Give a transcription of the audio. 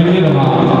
OK 的吗？